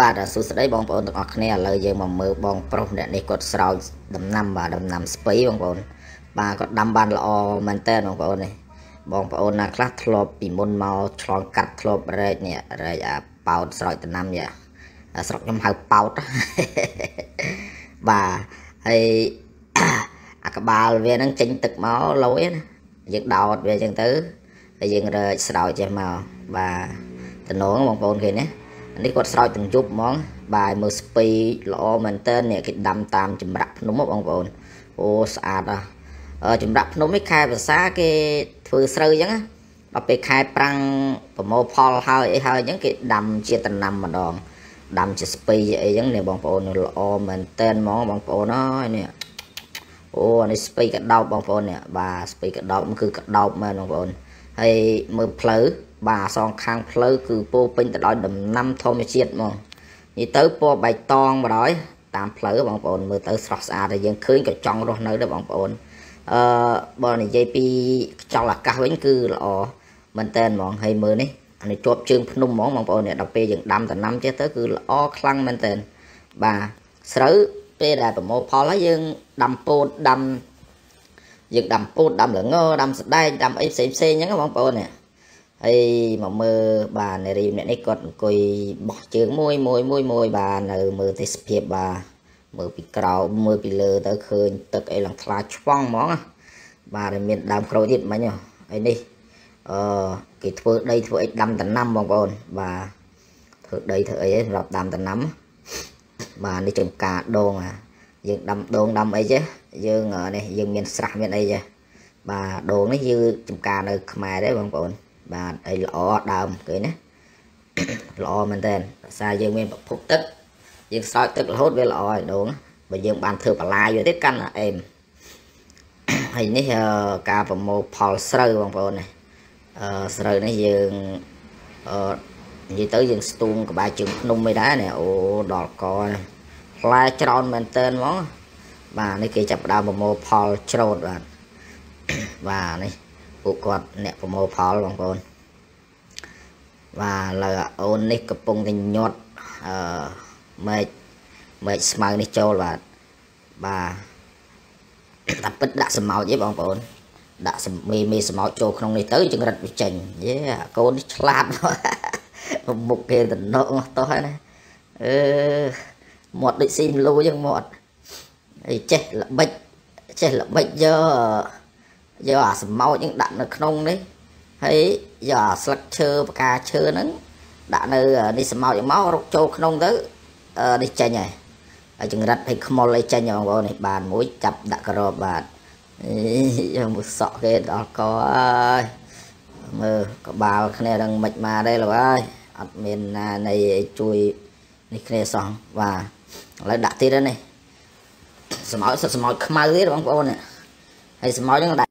បាទសួស្តីបងប្អូនទាំងអស់គ្នាឥឡូវយើងមកមើលបងប្រុសអ្នកនេះគាត់ស្រោចដំណាំបាទដំណាំស្ពៃបងប្អូនបាទគាត់ដាំបានល្អមែនតើបងប្អូននេះបងប្អូនណាខ្លះធ្លាប់ពីមុនមកឆ្លងកាត់ធ្លាប់រែកនេះរែកអាប៉ោតស្រោចដំណាំនេះស្រុកខ្ញុំហៅប៉ោតបាទហើយអាក្បាលវាហ្នឹងចេញទឹកមកលយណាយើងដោតវាអញ្ចឹងទៅហើយយើងរែកស្រោចចេះមកបាទតំណងបងប្អូនឃើញណា នេះគាត់ស្រោចទាំងយប់ហ្មង បាទមើលស្ពីល្អមែនតើនេះគេដាំតាមចម្រាក់ភ្នំបងប្អូនអូស្អាតអស់ចម្រាក់ភ្នំនេះខែភាសាគេធ្វើស្រូវអញ្ចឹងដល់ពេលខែប្រាំងប្រមូលផលហើយអីហើយអញ្ចឹងគេដាំជាដំណាំម្ដងដាំជាស្ពីអីអញ្ចឹងនេះបងប្អូនល្អមែនតើហ្មងបងប្អូនអើយនេះអូអានេះស្ពីកដោបបងប្អូននេះបាទស្ពីកដោបគឺកដោបមែនបងប្អូន ហើយមើលផ្លូវបាទសងខាងផ្លូវគឺពោពេញទៅដោយដំណាំធម្មជាតិហ្មងនេះទៅពណ៌បៃតងបដ ாய் តាមផ្លូវបងប្អូនមើលទៅស្រស់ស្អាតហើយយើងឃើញក៏ចង់រស់នៅដែរបងប្អូនអឺបើនិយាយពីខ្យល់អាកាសវិញគឺល្អមែនតើហ្មងហើយមើលនេះអានេះជាប់ជើងភ្នំហ្មងបងប្អូននេះដល់ពេលយើងដាំដំណាំចេះទៅគឺល្អខ្លាំងមែនតើបាទស្រូវពេលដែលប្រមូលផលហើយយើងដាំពោតដាំ យើងដាំពោតដាំល្ងដាំសដែកដាំអីផ្សេងផ្សេងអញ្ចឹងបងប្អូននេះហើយមកមើលបាទនារីម្នាក់នេះគាត់អង្គុយបោះជើងមួយមួយមួយមួយបាទនៅមើលទេសភាពបាទមើលពីក្រោមមើលពីលើទៅឃើញទឹកអីឡើងថ្លាឆ្វង់ហ្មងបាទហើយមានដើមក្រូចទៀតមិញហើយនេះអឺគេធ្វើដីធ្វើអីដាំដំណាំបងប្អូនបាទធ្វើដីធ្វើអីសម្រាប់ដាំដំណាំបាទនេះចំការដងអា យើងដាំដងដាំអីចេះយើងនេះយើងមានស្រះមានអីចេះបាទដងនេះយើងចំការនៅ ខ្មែរដែរបងប្អូន បាទអីល្អដើមគេណាល្អមែនតើសារយើងមានប្រភពទឹកយើងស្រោចទឹករហូតវាល្អហើយដងបើយើងបានធ្វើបន្លាយវាទៀតកាន់តែអែមហើយនេះការប្រមូលផលស្រូវបងប្អូននេះអឺស្រូវនេះយើងអឺនិយាយទៅយើងស្ទូងក្បែរជើងភ្នំមិនដែរនេះអូដល់កនេះ ផ្លែច្រើនមែនតើហ្មងបាទនេះគេចាប់ផ្ដើមប្រមូលផលច្រូតបាទបាទនេះពួកគាត់អ្នកប្រមូលផលបងប្អូនបាទលើអូននេះកំពុងតែញាត់អឺមែកមែកស្មៅនេះចូលបាទបាទតែពិតដាក់សម្ោចទេបងប្អូនដាក់មេមេសម្ោចចូលក្នុងនេះទៅចង្រិតវាចេញយេកូននេះឆ្លាតមុខគេតំណងតោះហើយណាអឺ មាត់ដូចស៊ីមលូចឹងមាត់ហើយចេះល្បិចចេះល្បិចយកយកអាសម្ោចហ្នឹងដាក់នៅក្នុងនេះហើយយកអាស្លឹកឈើផ្កាឈើហ្នឹងដាក់នៅនេះសម្ោចមករកចូលក្នុងទៅនេះចេញហើយហើយចង្រិតឲ្យខ្មុលឲ្យចេញបងប្អូននេះបានមួយចាប់ដាក់ក្របបាទយកមួយសក់គេដល់កអើយមើលក្បាលគ្នានឹងមិនមកដែរលោកអើយអត់មានណានៃជួយ នេះគ្នាសោះបាទឥឡូវដាក់ទៀតនេះសម្ោចសិតសម្ោចខ្មៅទៀតបងប្អូនហើយសម្ោចហ្នឹង